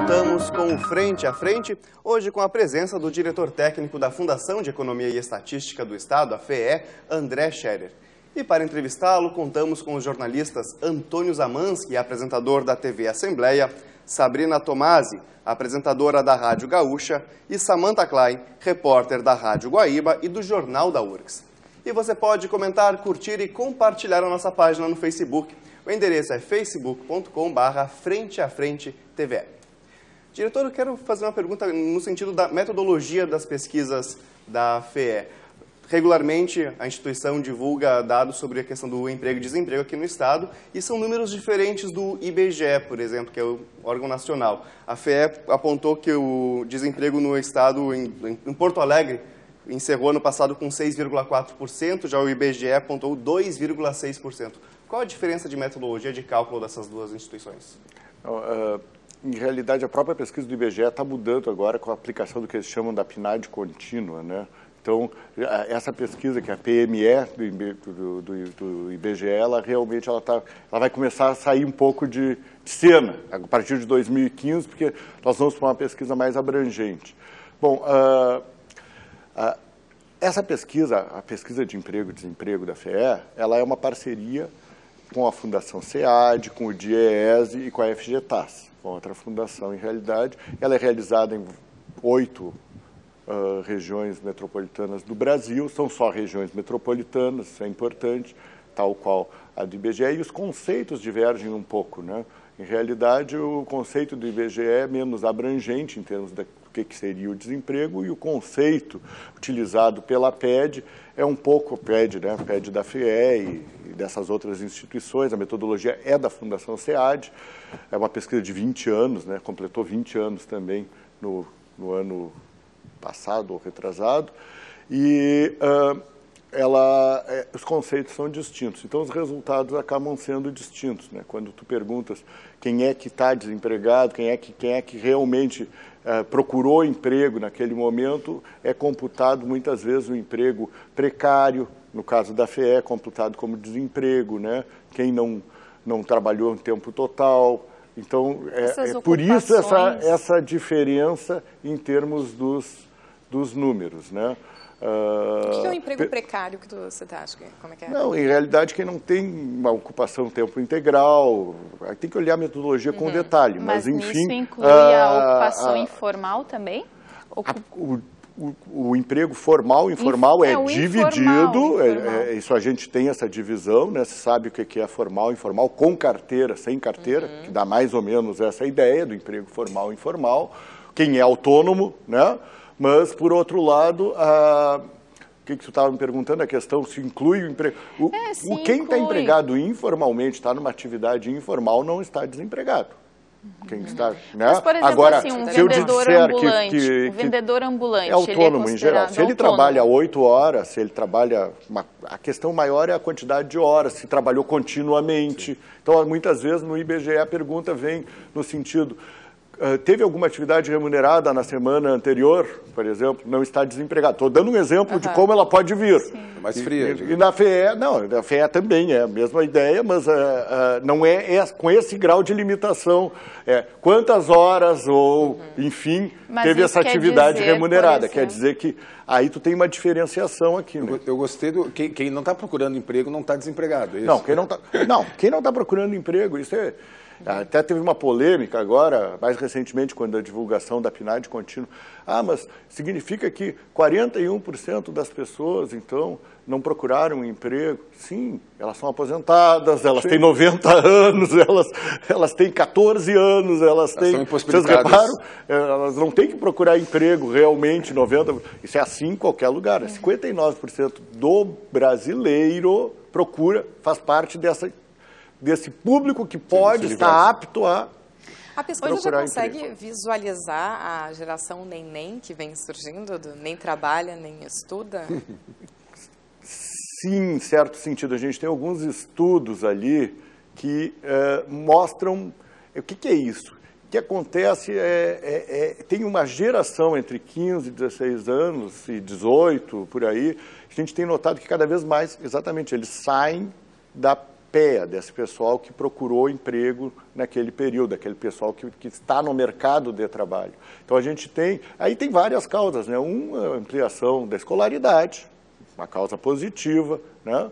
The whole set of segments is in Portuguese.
voltamos com o Frente a Frente, hoje com a presença do diretor técnico da Fundação de Economia e Estatística do Estado, a FEE, André Scherer. E para entrevistá-lo, contamos com os jornalistas Antônio Zamansky, apresentador da TV Assembleia, Sabrina Tomasi, apresentadora da Rádio Gaúcha, e Samantha Klein, repórter da Rádio Guaíba e do Jornal da URGS. E você pode comentar, curtir e compartilhar a nossa página no Facebook. O endereço é facebook.com.br Frente a Frente. Diretor, eu quero fazer uma pergunta no sentido da metodologia das pesquisas da FEE. Regularmente, a instituição divulga dados sobre a questão do emprego e desemprego aqui no Estado e são números diferentes do IBGE, por exemplo, que é o órgão nacional. A FEE apontou que o desemprego no Estado, em, em Porto Alegre, encerrou ano passado com 6,4%, já o IBGE apontou 2,6%. Qual a diferença de metodologia de cálculo dessas duas instituições? Uh, em realidade, a própria pesquisa do IBGE está mudando agora com a aplicação do que eles chamam da PNAD contínua, né? Então, essa pesquisa, que é a PME do, do, do IBGE, ela realmente ela tá, ela vai começar a sair um pouco de, de cena a partir de 2015, porque nós vamos para uma pesquisa mais abrangente. Bom, uh, uh, essa pesquisa, a pesquisa de emprego e desemprego da FEE, ela é uma parceria com a Fundação SEAD, com o DIEESE e com a FGTAS, outra fundação, em realidade. Ela é realizada em oito uh, regiões metropolitanas do Brasil, são só regiões metropolitanas, isso é importante, tal qual a do IBGE, e os conceitos divergem um pouco. Né? Em realidade, o conceito do IBGE é menos abrangente em termos do que, que seria o desemprego, e o conceito utilizado pela PED é um pouco, PED, né? PED da FIE e dessas outras instituições, a metodologia é da Fundação SEAD, é uma pesquisa de 20 anos, né? completou 20 anos também no, no ano passado ou retrasado, e uh, ela, é, os conceitos são distintos. Então, os resultados acabam sendo distintos. Né? Quando tu perguntas quem é que está desempregado, quem é que, quem é que realmente uh, procurou emprego naquele momento, é computado muitas vezes o um emprego precário, no caso da FE, é computado como desemprego, né? quem não, não trabalhou em tempo total, então, é, é, por isso essa, essa diferença em termos dos, dos números, né? Uh, o que é um emprego precário que você acha? Como é que é? Não, em realidade, quem não tem uma ocupação tempo integral, aí tem que olhar a metodologia uhum. com detalhe, mas, mas enfim... isso inclui uh, a ocupação uh, informal também? A, o, o, o, emprego formal, informal é, é dividido, informal, é, é, isso a gente tem essa divisão, né? Você sabe o que é formal, informal, com carteira, sem carteira, uhum. que dá mais ou menos essa ideia do emprego formal e informal. Quem é autônomo, né? Mas, por outro lado, a... o que, que você estava me perguntando? A questão se inclui o emprego. O, é, o quem está empregado informalmente, está numa atividade informal, não está desempregado. Quem está, né? Mas, por exemplo, Agora, assim, um se vendedor eu ambulante, que, que, um vendedor ambulante, é autônomo é em geral. Se ele autônomo. trabalha oito horas, se ele trabalha, uma, a questão maior é a quantidade de horas, se trabalhou continuamente. Sim. Então, muitas vezes no IBGE a pergunta vem no sentido, teve alguma atividade remunerada na semana anterior, por exemplo, não está desempregado. Estou dando um exemplo uhum. de como ela pode vir. Sim. É mais fria. E, e, na FEE, não, na FEE também é a mesma ideia, mas uh, uh, não é, é, com esse grau de limitação. É, quantas horas ou, uhum. enfim, mas teve essa atividade dizer, remunerada. Quer dizer que aí tu tem uma diferenciação aqui. Né? Eu, eu gostei do... Quem, quem não está procurando emprego não está desempregado, é Não, quem não está não, quem não está procurando emprego, isso é... Até teve uma polêmica agora, mais recentemente, quando a divulgação da PNAD contínua. Ah, mas significa que 41% das pessoas, então, não procuraram um emprego? Sim, elas são aposentadas, elas Sim. têm 90 anos, elas, elas têm 14 anos, elas, têm... São Vocês reparam? Elas não têm que procurar emprego realmente, 90%. Isso é assim em qualquer lugar. 59% do brasileiro procura, faz parte dessa desse público que pode estar apto a a pesquisa já consegue emprego. visualizar a geração neném que vem surgindo, do nem trabalha, nem estuda? Sim, em certo sentido. A gente tem alguns estudos ali que eh, mostram o que, que, é isso. O que acontece é, é, é, tem uma geração entre 15 e 16 anos e 18, por aí, a gente tem notado que cada vez mais, exatamente, eles saem da PEA, desse pessoal que procurou emprego naquele período, aquele pessoal que, que, está no mercado de trabalho. Então a gente tem, aí tem várias causas, né? Uma ampliação da escolaridade, uma causa positiva, né?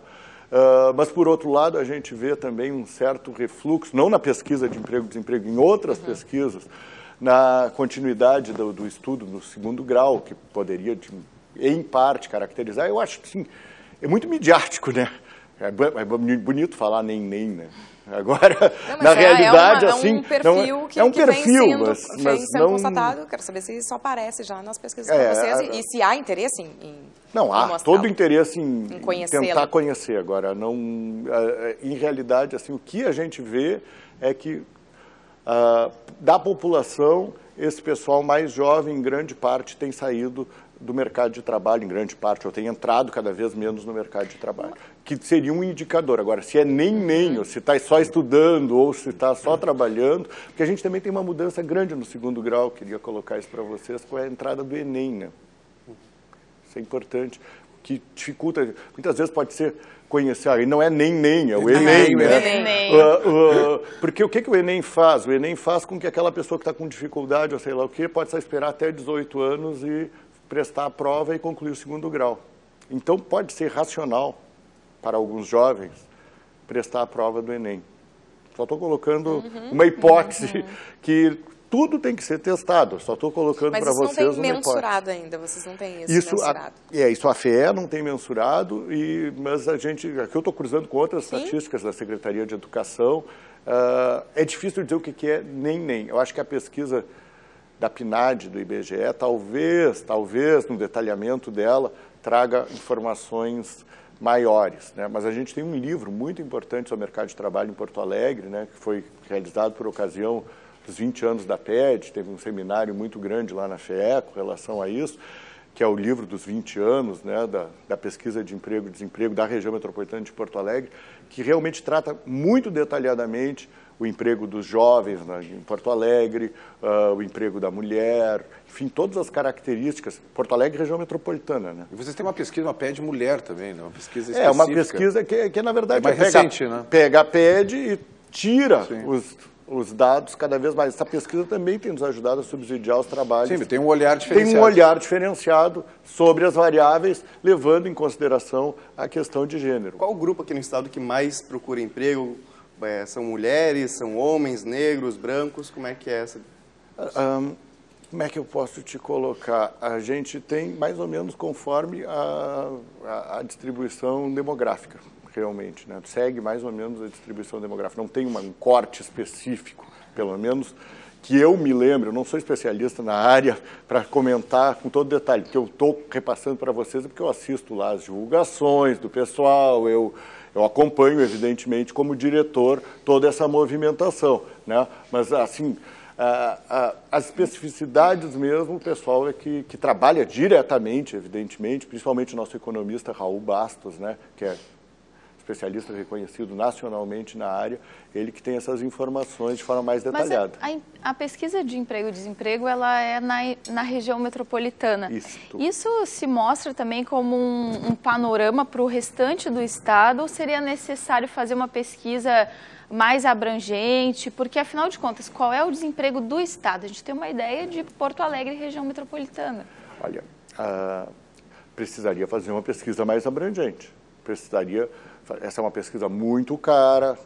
Uh, mas, por outro lado, a gente vê também um certo refluxo, não na pesquisa de emprego e desemprego, em outras uhum. pesquisas, na continuidade do, do, estudo no segundo grau, que poderia, de, em parte, caracterizar. Eu acho que, sim, é muito midiático, né? É, é bonito falar nem nem, né? Agora, não, na é, realidade, é uma, assim, é um perfil não, que, é um que perfil, sendo, mas, mas sendo não... constatado. Quero saber se isso aparece já nas pesquisas é, de vocês e, e, se há interesse em, em não há todo interesse em, em tentar conhecer. Agora, não, em realidade, assim, o que a gente vê é que uh, da população esse pessoal mais jovem, em grande parte, tem saído do mercado de trabalho, em grande parte, ou tem entrado cada vez menos no mercado de trabalho, que seria um indicador. Agora, se é nem nem, ou se está só estudando, ou se está só trabalhando, porque a gente também tem uma mudança grande no segundo grau, queria colocar isso para vocês, com a entrada do Enem, né? Isso é importante, que dificulta, muitas vezes pode ser conhecer, e não é nem nem, é o Enem. É, o Enem. Uh, uh, porque o que, que o Enem faz? O Enem faz com que aquela pessoa que está com dificuldade, ou sei lá o quê, pode só esperar até 18 anos e prestar a prova e concluir o segundo grau. Então, pode ser racional para alguns jovens prestar a prova do Enem. Só estou colocando uhum, uma hipótese uhum. que tudo tem que ser testado. Só estou colocando para vocês não tem mensurado ainda, vocês não têm isso, isso mensurado. A, é, isso a FE não tem mensurado, e, mas a gente, aqui eu estou cruzando com outras Sim? estatísticas da Secretaria de Educação, uh, é difícil dizer o que, que é nem nem. Eu acho que a pesquisa da PNAD, do IBGE, talvez, talvez, no detalhamento dela, traga informações maiores. Né? Mas a gente tem um livro muito importante sobre o mercado de trabalho em Porto Alegre, né, que foi realizado por ocasião dos 20 anos da PED, teve um seminário muito grande lá na FEE com relação a isso, que é o livro dos 20 anos né, da, da pesquisa de emprego e desemprego da região metropolitana de Porto Alegre, que realmente trata muito detalhadamente o emprego dos jovens né, em Porto Alegre, uh, o emprego da mulher, enfim, todas as características. Porto Alegre região metropolitana, né? E vocês têm uma pesquisa, uma PED mulher também, né? Uma pesquisa específica. É, uma pesquisa que, que na verdade, é mais pega, recente, né? pega a PED e tira os, os dados cada vez mais. Essa pesquisa também tem nos ajudado a subsidiar os trabalhos. Sim, tem um olhar diferenciado. Tem um olhar diferenciado sobre as variáveis, levando em consideração a questão de gênero. Qual o grupo aqui no estado que mais procura emprego? É, são mulheres, são homens, negros, brancos? Como é que é essa? Um, como é que eu posso te colocar? A gente tem mais ou menos conforme a, a, a distribuição demográfica, realmente. Né? Segue mais ou menos a distribuição demográfica. Não tem uma, um corte específico, pelo menos que eu me lembro, eu não sou especialista na área para comentar com todo detalhe, porque eu estou repassando para vocês porque eu assisto lá as divulgações do pessoal, eu eu acompanho, evidentemente, como diretor, toda essa movimentação. Né? Mas, assim, a, a, as especificidades mesmo, o pessoal é que, que trabalha diretamente, evidentemente, principalmente o nosso economista Raul Bastos, né? que é especialista reconhecido nacionalmente na área, ele que tem essas informações de forma mais detalhada. Mas a, a, pesquisa de emprego e desemprego, ela é na, na região metropolitana. Isso. Isso se mostra também como um, um panorama para o restante do estado ou seria necessário fazer uma pesquisa mais abrangente? Porque, afinal de contas, qual é o desemprego do estado? A gente tem uma ideia de Porto Alegre e região metropolitana. Olha, uh, precisaria fazer uma pesquisa mais abrangente. Precisaria essa é uma pesquisa muito cara,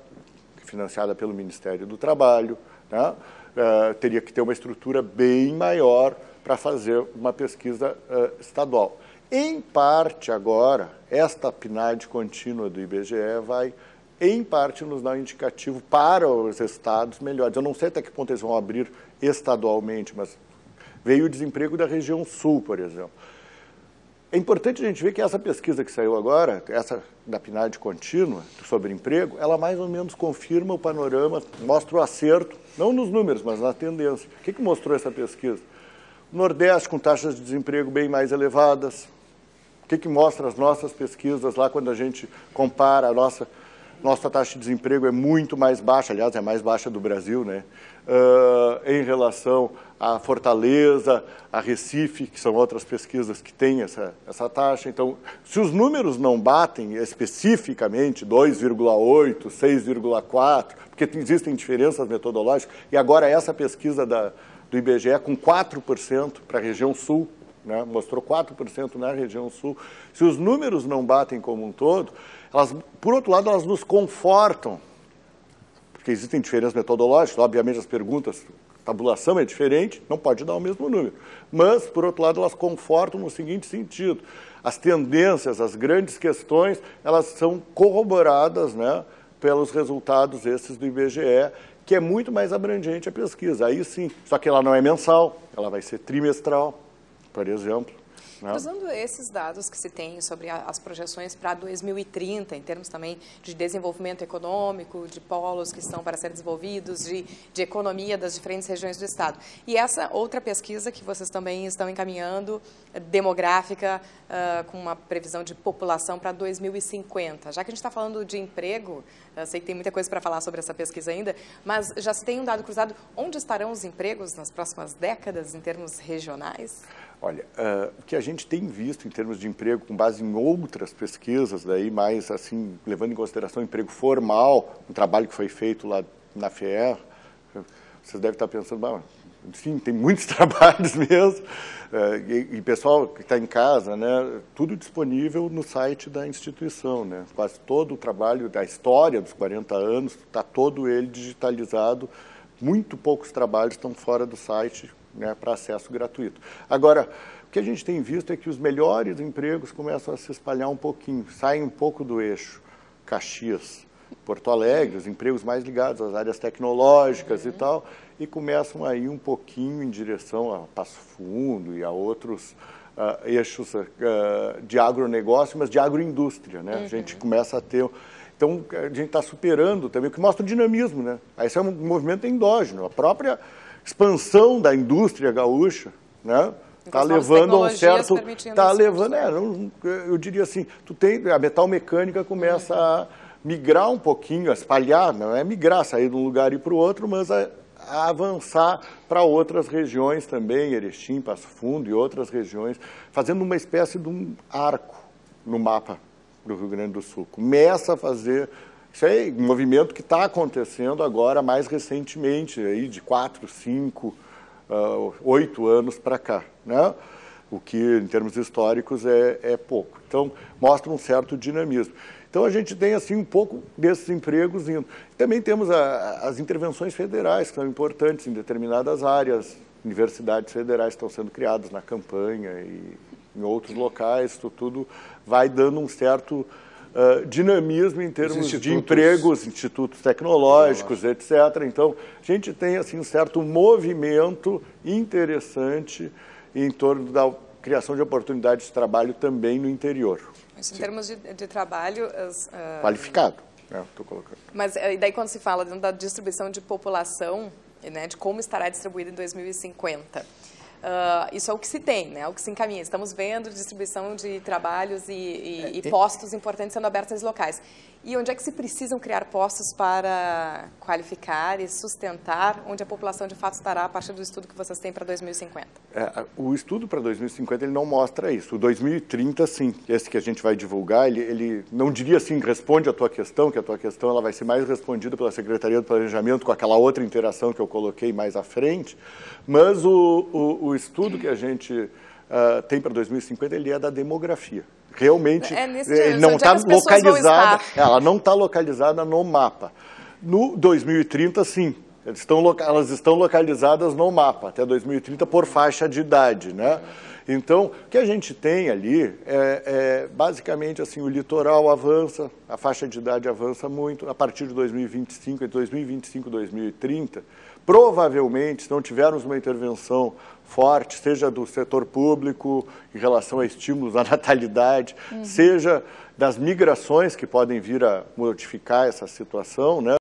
financiada pelo Ministério do Trabalho. Né? Uh, teria que ter uma estrutura bem maior para fazer uma pesquisa uh, estadual. Em parte, agora, esta PNAD contínua do IBGE vai, em parte, nos dar um indicativo para os estados melhores. Eu não sei até que ponto eles vão abrir estadualmente, mas veio o desemprego da região sul, por exemplo. É importante a gente ver que essa pesquisa que saiu agora, essa da PNAD contínua, sobre emprego, ela mais ou menos confirma o panorama, mostra o acerto, não nos números, mas na tendência. O que, que mostrou essa pesquisa? O Nordeste com taxas de desemprego bem mais elevadas. O que, que mostra as nossas pesquisas lá quando a gente compara a nossa nossa taxa de desemprego é muito mais baixa, aliás, é a mais baixa do Brasil, né? Uh, em relação a Fortaleza, a Recife, que são outras pesquisas que têm essa, essa taxa. Então, se os números não batem especificamente 2,8, 6,4, porque existem diferenças metodológicas, e agora essa pesquisa da, do IBGE com 4% para a região sul, né, mostrou 4% na região sul. Se os números não batem como um todo, elas, por outro lado, elas nos confortam, porque existem diferenças metodológicas, obviamente as perguntas, tabulação é diferente, não pode dar o mesmo número. Mas, por outro lado, elas confortam no seguinte sentido, as tendências, as grandes questões, elas são corroboradas né, pelos resultados esses do IBGE, que é muito mais abrangente a pesquisa. Aí sim, só que ela não é mensal, ela vai ser trimestral, por exemplo. Né? Usando esses dados que se tem sobre as projeções para 2030, em termos também de desenvolvimento econômico, de polos que estão para ser desenvolvidos, de, de economia das diferentes regiões do Estado. E essa outra pesquisa que vocês também estão encaminhando, demográfica, uh, com uma previsão de população para 2050. Já que a gente está falando de emprego, sei que tem muita coisa para falar sobre essa pesquisa ainda, mas já se tem um dado cruzado, onde estarão os empregos nas próximas décadas, em termos regionais? Olha, uh, o que a gente tem visto em termos de emprego, com base em outras pesquisas, daí mais assim, levando em consideração o emprego formal, um trabalho que foi feito lá na FER, vocês devem estar pensando, enfim, tem muitos trabalhos mesmo, uh, e, e pessoal que está em casa, né, tudo disponível no site da instituição, né, quase todo o trabalho da história dos 40 anos, está todo ele digitalizado, muito poucos trabalhos estão fora do site, né, para acesso gratuito. Agora, o que a gente tem visto é que os melhores empregos começam a se espalhar um pouquinho, saem um pouco do eixo Caxias, Porto Alegre, os empregos mais ligados às áreas tecnológicas uhum. e tal, e começam a ir um pouquinho em direção a Passo Fundo e a outros uh, eixos uh, de agronegócio, mas de agroindústria. Né? Uhum. A gente começa a ter... Então, a gente está superando também, o que mostra o dinamismo. Né? Esse é um movimento endógeno. A própria expansão da indústria gaúcha, né? Está levando a um certo, está levando, é, eu diria assim, tu tem a metal mecânica começa a migrar um pouquinho, a espalhar, não é migrar, sair de um lugar e para o outro, mas a, a avançar para outras regiões também, Erechim, Passo Fundo e outras regiões, fazendo uma espécie de um arco no mapa do Rio Grande do Sul. Começa a fazer isso é um movimento que está acontecendo agora mais recentemente, aí de quatro, cinco, uh, oito anos para cá, né? o que em termos históricos é, é pouco. Então, mostra um certo dinamismo. Então, a gente tem assim um pouco desses empregos indo. Também temos a, as intervenções federais, que são importantes em determinadas áreas. Universidades federais estão sendo criadas na campanha e em outros locais. Isso tudo vai dando um certo uh, dinamismo em termos de empregos, institutos tecnológicos, etc. Então, a gente tem assim, um certo movimento interessante em torno da criação de oportunidades de trabalho também no interior. Isso em Sim. termos de, de trabalho... As, uh... Qualificado, né, estou colocando. Mas e daí quando se fala da distribuição de população, né, de como estará distribuída em 2050... Uh, isso é o que se tem, né? É o que se encaminha. Estamos vendo distribuição de trabalhos e, e, é, e postos importantes sendo abertos em locais. E onde é que se precisam criar postos para qualificar e sustentar, onde a população de fato estará a partir do estudo que vocês têm para 2050? É, o estudo para 2050 ele não mostra isso. O 2030, sim, esse que a gente vai divulgar, ele, ele não diria assim, responde a tua questão, que a tua questão ela vai ser mais respondida pela Secretaria do Planejamento com aquela outra interação que eu coloquei mais à frente, mas o, o, o estudo que a gente uh, tem para 2050 ele é da demografia realmente é ele não está localizada, ela não está localizada no mapa. No 2030, sim, estão, elas estão localizadas no mapa, até 2030, por faixa de idade, né? Então, o que a gente tem ali é, é, basicamente assim, o litoral avança, a faixa de idade avança muito, a partir de 2025, entre 2025 e 2030, provavelmente, se não tivermos uma intervenção forte, seja do setor público em relação a estímulos à natalidade, uhum. seja das migrações que podem vir a modificar essa situação, né?